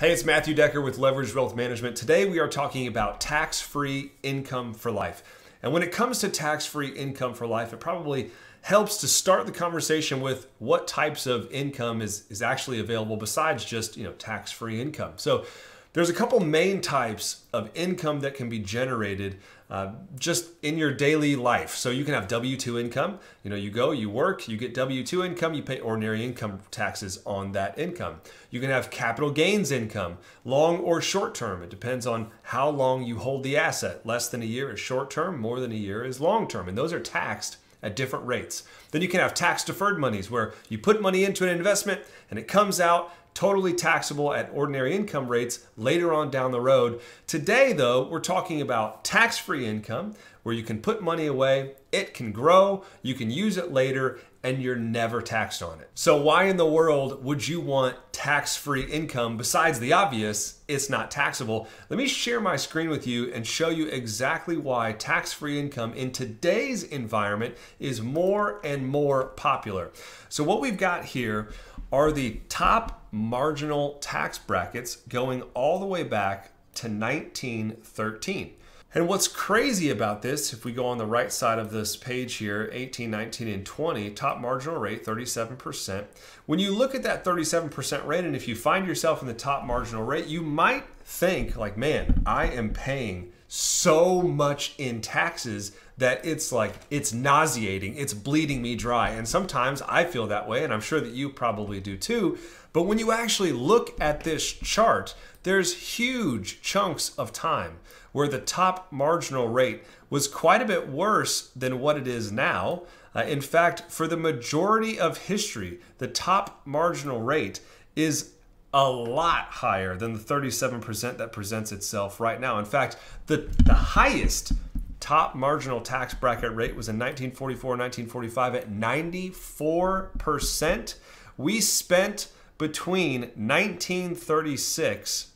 Hey, it's Matthew Decker with Leveraged Wealth Management. Today we are talking about tax free income for life. And when it comes to tax free income for life, it probably helps to start the conversation with what types of income is, is actually available besides just you know tax free income. So there's a couple main types of income that can be generated uh, just in your daily life. So you can have W-2 income. You know, you go, you work, you get W-2 income, you pay ordinary income taxes on that income. You can have capital gains income, long or short term. It depends on how long you hold the asset. Less than a year is short term, more than a year is long term, and those are taxed at different rates. Then you can have tax deferred monies where you put money into an investment and it comes out totally taxable at ordinary income rates later on down the road. Today, though, we're talking about tax free income where you can put money away, it can grow, you can use it later, and you're never taxed on it. So, why in the world would you want tax free income besides the obvious? It's not taxable. Let me share my screen with you and show you exactly why tax free income in today's environment is more and more popular. So, what we've got here are the top marginal tax brackets going all the way back to 1913. And what's crazy about this, if we go on the right side of this page here, 18, 19, and 20, top marginal rate, 37%. When you look at that 37% rate, and if you find yourself in the top marginal rate, you might think like, man, I am paying so much in taxes that it's like it's nauseating. It's bleeding me dry. And sometimes i feel that way and i'm sure that you probably do too. But when you actually look at this chart there's huge chunks of time where the top marginal rate was quite a bit worse than what it is now. Uh, in fact for the majority of history the top marginal rate is a lot higher than the 37% that presents itself right now. In fact, the, the highest top marginal tax bracket rate was in 1944 1945 at 94%. We spent between 1936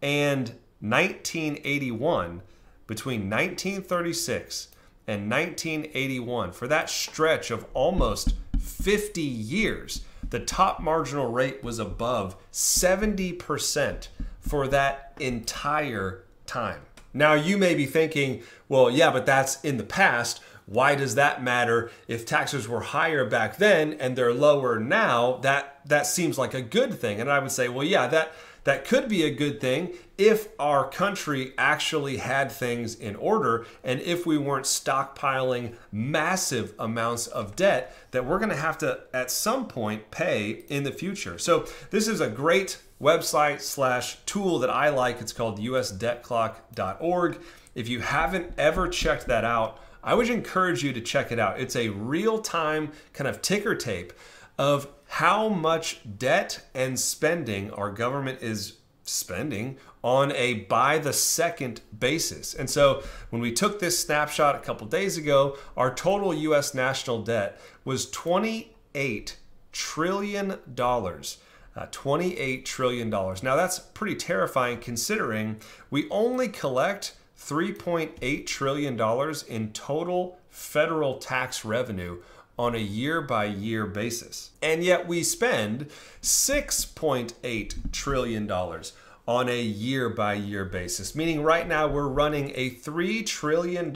and 1981, between 1936 and 1981, for that stretch of almost 50 years the top marginal rate was above 70% for that entire time. Now, you may be thinking, well, yeah, but that's in the past. Why does that matter? If taxes were higher back then and they're lower now, that, that seems like a good thing. And I would say, well, yeah, that, that could be a good thing if our country actually had things in order and if we weren't stockpiling massive amounts of debt that we're going to have to at some point pay in the future. So this is a great website slash tool that I like. It's called usdebtclock.org. If you haven't ever checked that out, I would encourage you to check it out. It's a real-time kind of ticker tape of how much debt and spending our government is spending on a by the second basis. And so when we took this snapshot a couple days ago, our total US national debt was 28 trillion dollars. Uh, $28 trillion. Now that's pretty terrifying considering we only collect $3.8 trillion in total federal tax revenue on a year by year basis. And yet we spend $6.8 trillion on a year by year basis, meaning right now we're running a $3 trillion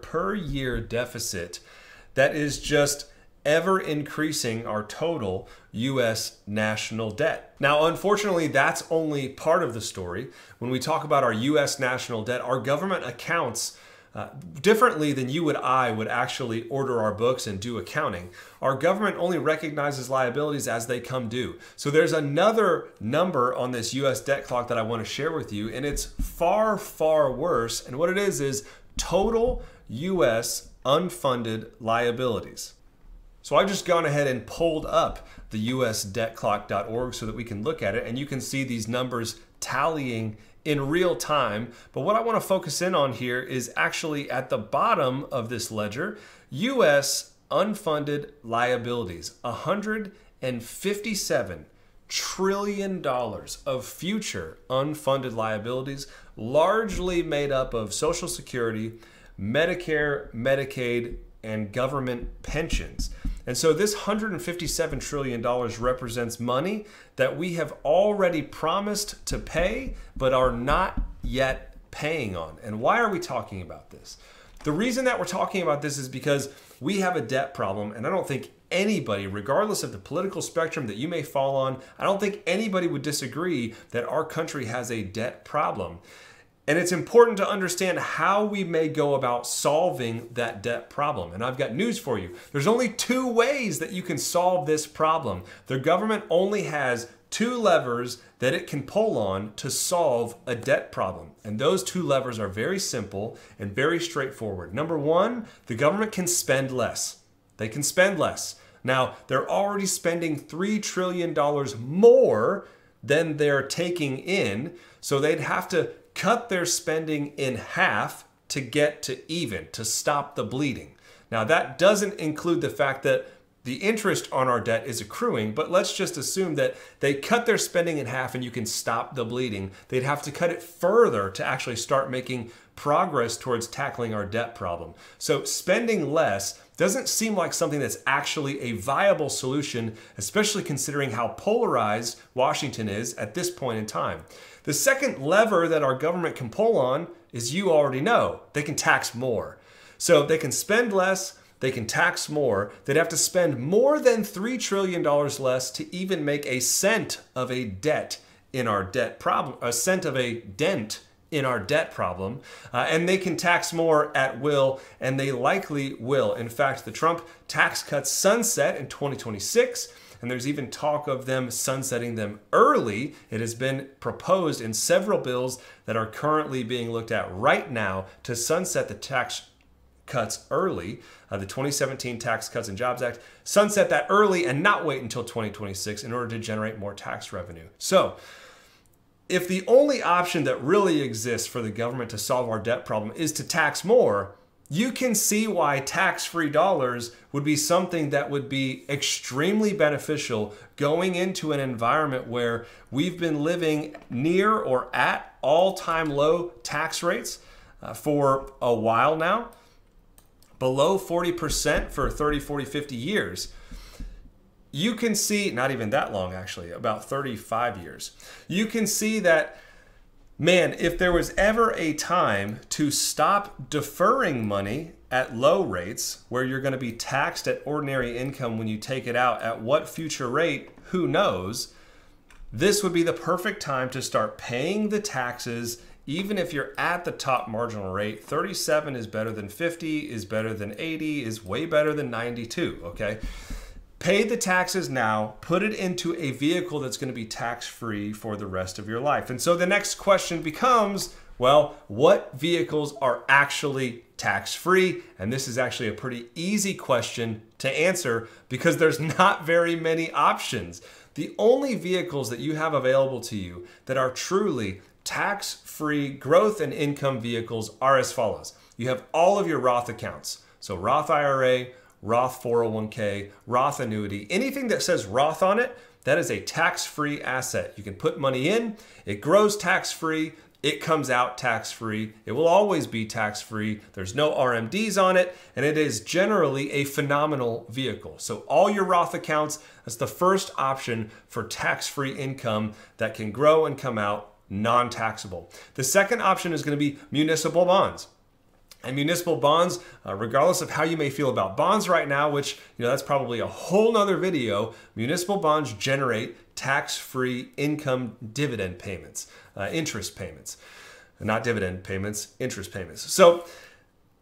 per year deficit that is just ever increasing our total US national debt. Now, unfortunately, that's only part of the story. When we talk about our US national debt, our government accounts uh, differently than you and I would actually order our books and do accounting. Our government only recognizes liabilities as they come due. So there's another number on this US debt clock that I want to share with you, and it's far, far worse. And what it is is total US unfunded liabilities. So I've just gone ahead and pulled up the usdebtclock.org so that we can look at it and you can see these numbers tallying in real time. But what I want to focus in on here is actually at the bottom of this ledger, US unfunded liabilities, 157 trillion dollars of future unfunded liabilities, largely made up of Social Security, Medicare, Medicaid, and government pensions. And so this $157 trillion represents money that we have already promised to pay, but are not yet paying on. And why are we talking about this? The reason that we're talking about this is because we have a debt problem, and I don't think anybody, regardless of the political spectrum that you may fall on, I don't think anybody would disagree that our country has a debt problem. And it's important to understand how we may go about solving that debt problem. And I've got news for you. There's only two ways that you can solve this problem. The government only has two levers that it can pull on to solve a debt problem. And those two levers are very simple and very straightforward. Number one, the government can spend less. They can spend less. Now, they're already spending $3 trillion more than they're taking in, so they'd have to cut their spending in half to get to even, to stop the bleeding. Now, that doesn't include the fact that the interest on our debt is accruing, but let's just assume that they cut their spending in half and you can stop the bleeding. They'd have to cut it further to actually start making progress towards tackling our debt problem. So, spending less doesn't seem like something that's actually a viable solution, especially considering how polarized Washington is at this point in time. The second lever that our government can pull on is you already know they can tax more. So they can spend less, they can tax more. They'd have to spend more than $3 trillion less to even make a cent of a debt in our debt problem, a cent of a dent in our debt problem. Uh, and they can tax more at will, and they likely will. In fact, the Trump tax cuts sunset in 2026 and there's even talk of them sunsetting them early. It has been proposed in several bills that are currently being looked at right now to sunset the tax cuts early, uh, the 2017 Tax Cuts and Jobs Act, sunset that early and not wait until 2026 in order to generate more tax revenue. So, if the only option that really exists for the government to solve our debt problem is to tax more, you can see why tax free dollars would be something that would be extremely beneficial going into an environment where we've been living near or at all time low tax rates uh, for a while now, below 40% for 30, 40, 50 years. You can see, not even that long actually, about 35 years. You can see that man, if there was ever a time to stop deferring money at low rates where you're going to be taxed at ordinary income when you take it out, at what future rate, who knows? This would be the perfect time to start paying the taxes even if you're at the top marginal rate, 37 is better than 50, is better than 80, is way better than 92, okay? Pay the taxes now, put it into a vehicle that's going to be tax free for the rest of your life. And so the next question becomes well, what vehicles are actually tax free? And this is actually a pretty easy question to answer because there's not very many options. The only vehicles that you have available to you that are truly tax free growth and income vehicles are as follows you have all of your Roth accounts. So, Roth IRA, Roth 401k, Roth annuity, anything that says Roth on it, that is a tax free asset. You can put money in, it grows tax free, it comes out tax free. It will always be tax free. There's no RMDs on it, and it is generally a phenomenal vehicle. So, all your Roth accounts, that's the first option for tax free income that can grow and come out non taxable. The second option is going to be municipal bonds. And municipal bonds, uh, regardless of how you may feel about bonds right now, which, you know, that's probably a whole nother video, municipal bonds generate tax-free income dividend payments, uh, interest payments, not dividend payments, interest payments. So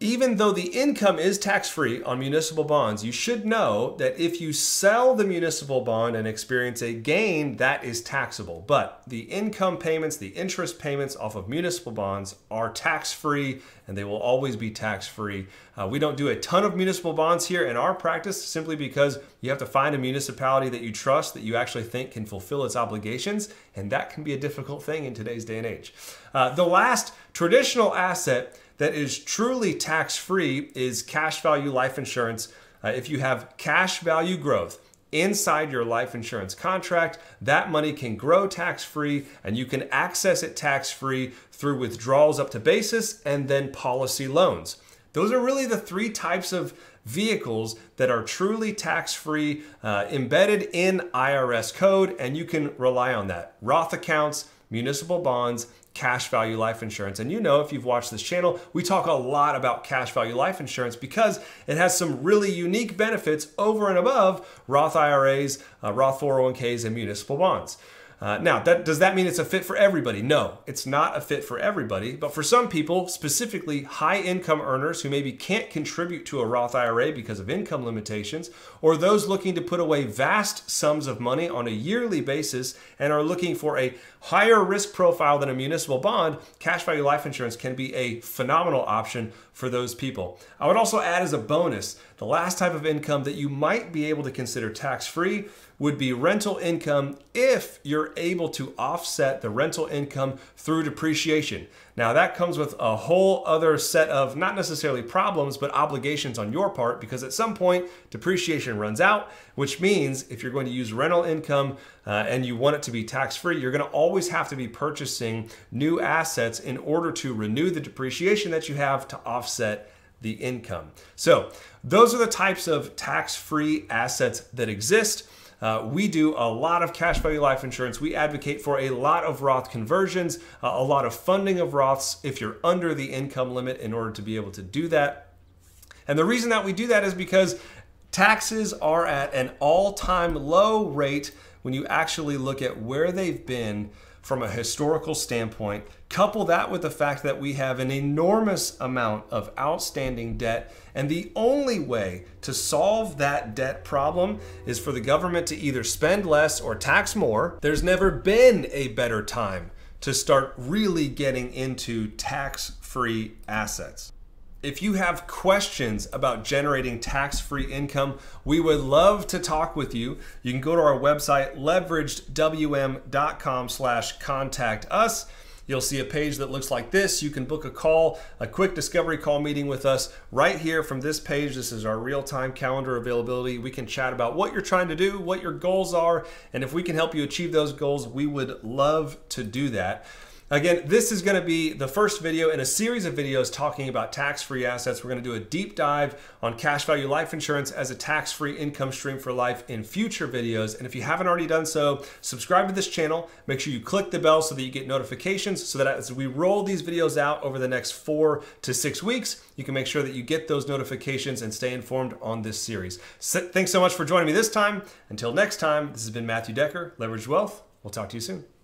even though the income is tax free on municipal bonds, you should know that if you sell the municipal bond and experience a gain, that is taxable. But the income payments, the interest payments off of municipal bonds are tax free and they will always be tax free. Uh, we don't do a ton of municipal bonds here in our practice simply because you have to find a municipality that you trust, that you actually think can fulfill its obligations, and that can be a difficult thing in today's day and age. Uh, the last traditional asset that is truly tax free is cash value life insurance. Uh, if you have cash value growth, inside your life insurance contract. That money can grow tax free and you can access it tax free through withdrawals up to basis and then policy loans. Those are really the three types of vehicles that are truly tax free, uh, embedded in IRS code, and you can rely on that. Roth accounts, municipal bonds, cash value life insurance. And you know, if you've watched this channel, we talk a lot about cash value life insurance because it has some really unique benefits over and above Roth IRAs, uh, Roth 401ks, and municipal bonds. Uh, now, that, does that mean it's a fit for everybody? No, it's not a fit for everybody. But for some people, specifically high income earners who maybe can't contribute to a Roth IRA because of income limitations, or those looking to put away vast sums of money on a yearly basis and are looking for a higher risk profile than a municipal bond, cash value life insurance can be a phenomenal option for those people. I would also add as a bonus the last type of income that you might be able to consider tax free would be rental income if you're able to offset the rental income through depreciation. Now, that comes with a whole other set of not necessarily problems, but obligations on your part because at some point depreciation runs out, which means if you're going to use rental income uh, and you want it to be tax free, you're going to always have to be purchasing new assets in order to renew the depreciation that you have to offset the income. So, those are the types of tax free assets that exist. Uh, we do a lot of cash value life insurance. We advocate for a lot of Roth conversions, uh, a lot of funding of Roths if you're under the income limit in order to be able to do that. And the reason that we do that is because taxes are at an all time low rate when you actually look at where they've been from a historical standpoint. Couple that with the fact that we have an enormous amount of outstanding debt, and the only way to solve that debt problem is for the government to either spend less or tax more. There's never been a better time to start really getting into tax free assets. If you have questions about generating tax-free income, we would love to talk with you. You can go to our website, leveragedwm.com slash contact us. You'll see a page that looks like this. You can book a call, a quick discovery call meeting with us right here from this page. This is our real-time calendar availability. We can chat about what you're trying to do, what your goals are, and if we can help you achieve those goals, we would love to do that. Again, this is going to be the first video in a series of videos talking about tax-free assets. We're going to do a deep dive on cash value life insurance as a tax-free income stream for life in future videos. And if you haven't already done so, subscribe to this channel. Make sure you click the bell so that you get notifications so that as we roll these videos out over the next four to six weeks, you can make sure that you get those notifications and stay informed on this series. So, thanks so much for joining me this time. Until next time, this has been Matthew Decker, Leveraged Wealth. We'll talk to you soon.